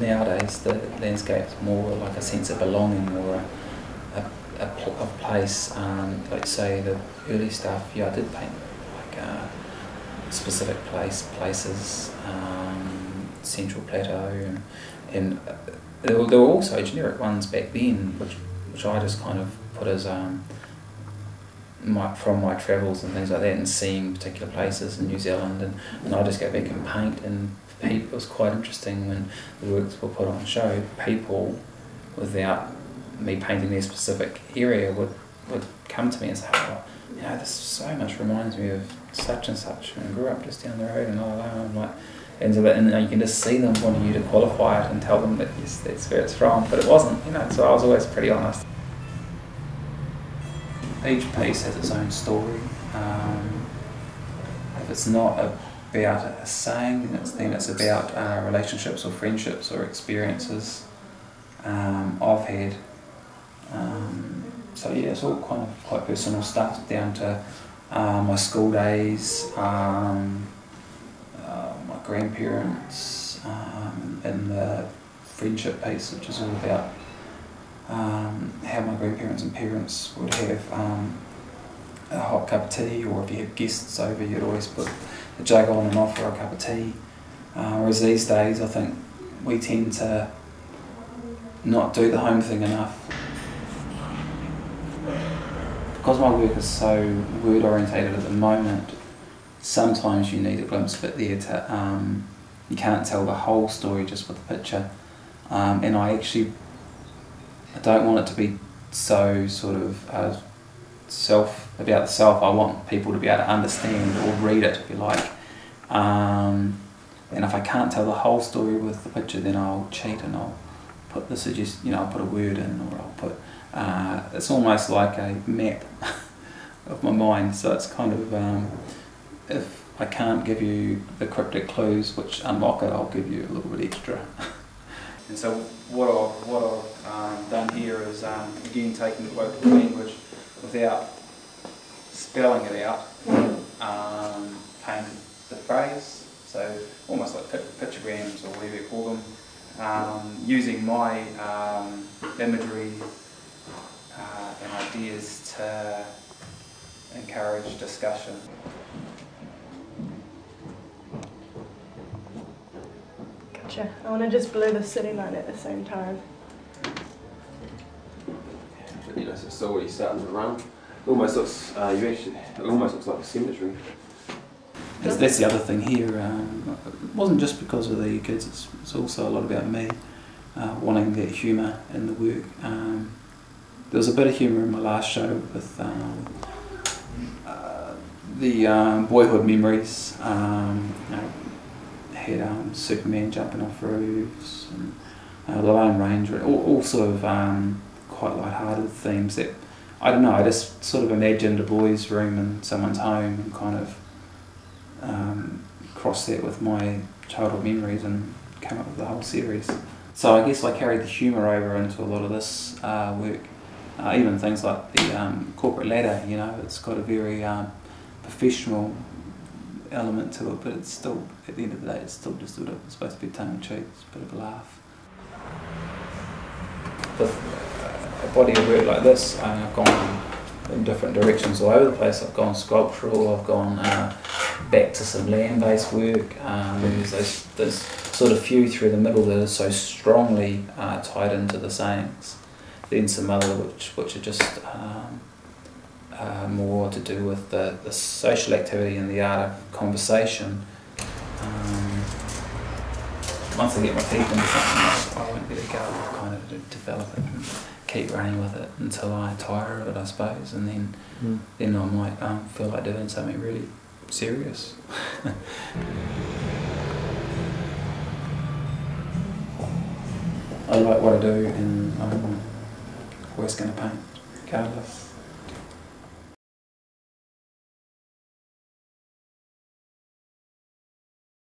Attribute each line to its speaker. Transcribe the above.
Speaker 1: nowadays the landscape's more like a sense of belonging or a, a, a, pl- a place. Um, like say the early stuff, yeah, I did paint like uh, specific place places, um, Central Plateau, and, and uh, there, were, there were also generic ones back then, which which I just kind of put as um, my from my travels and things like that, and seeing particular places in New Zealand, and, and I just go back and paint. And people, it was quite interesting when the works were put on show. People, without me painting their specific area, would would come to me and say, "Oh, you know, this so much reminds me of such and such, and I grew up just down the road." And all I'm like. And, so that, and you can just see them wanting you to qualify it and tell them that yes, that's where it's from, but it wasn't, you know. So I was always pretty honest each piece has its own story. Um, if it's not about a saying, it's, then it's about uh, relationships or friendships or experiences um, I've had. Um, so yeah, it's all kind of quite personal stuff down to uh, my school days, um, uh, my grandparents, um, and the friendship piece, which is all about um, how my grandparents and parents would have um, a hot cup of tea, or if you have guests over, you'd always put a jug on and offer a cup of tea. Uh, whereas these days, I think we tend to not do the home thing enough. Because my work is so word orientated at the moment, sometimes you need a glimpse of it there to, um, you can't tell the whole story just with a picture. Um, and I actually I don't want it to be so sort of uh, self about the self. I want people to be able to understand or read it, if you like. Um, and if I can't tell the whole story with the picture, then I'll cheat and I'll put the suggest, you know, I'll put a word in, or I'll put. Uh, it's almost like a map of my mind. So it's kind of um, if I can't give you the cryptic clues which unlock it, I'll give you a little bit extra. And so what I've, what I've um, done here is, um, again, taking the local language without spelling it out, um, painted the phrase, so almost like pictograms or whatever you call them, um, using my um, imagery uh, and ideas to encourage discussion.
Speaker 2: Gotcha. I want to just blow the city line at the same time.
Speaker 3: So, when you're starting to run, it almost looks, uh, you actually, it almost looks like a cemetery.
Speaker 1: That's, that's the other thing here. Um, it wasn't just because of the kids, it's, it's also a lot about me uh, wanting that humour in the work. Um, there was a bit of humour in my last show with um, uh, the um, boyhood memories. Um, you know, had um, Superman jumping off roofs and uh, the Lone Ranger, all, all sort of um, quite light-hearted themes that I don't know. I just sort of imagined a boys' room in someone's home and kind of um, crossed that with my childhood memories and came up with the whole series. So I guess I carried the humour over into a lot of this uh, work. Uh, even things like the um, corporate ladder, you know, it's got a very um, professional element to it, but it's still, at the end of the day, it's still just sort of supposed to be tongue in cheek, it's a bit of a laugh. Body of work like this, and I've gone in different directions all over the place. I've gone sculptural, I've gone uh, back to some land-based work. Um, there's those, there's sort of few through the middle that are so strongly uh, tied into the sayings. Then some other which which are just um, uh, more to do with the, the social activity and the art of conversation. Um, once I get my teeth into something, I won't let it go. I'll kind of develop it keep running with it until I tire of it, I suppose, and then mm. then I might um, feel like doing something really serious. I like what I do, and I'm always going to paint, regardless.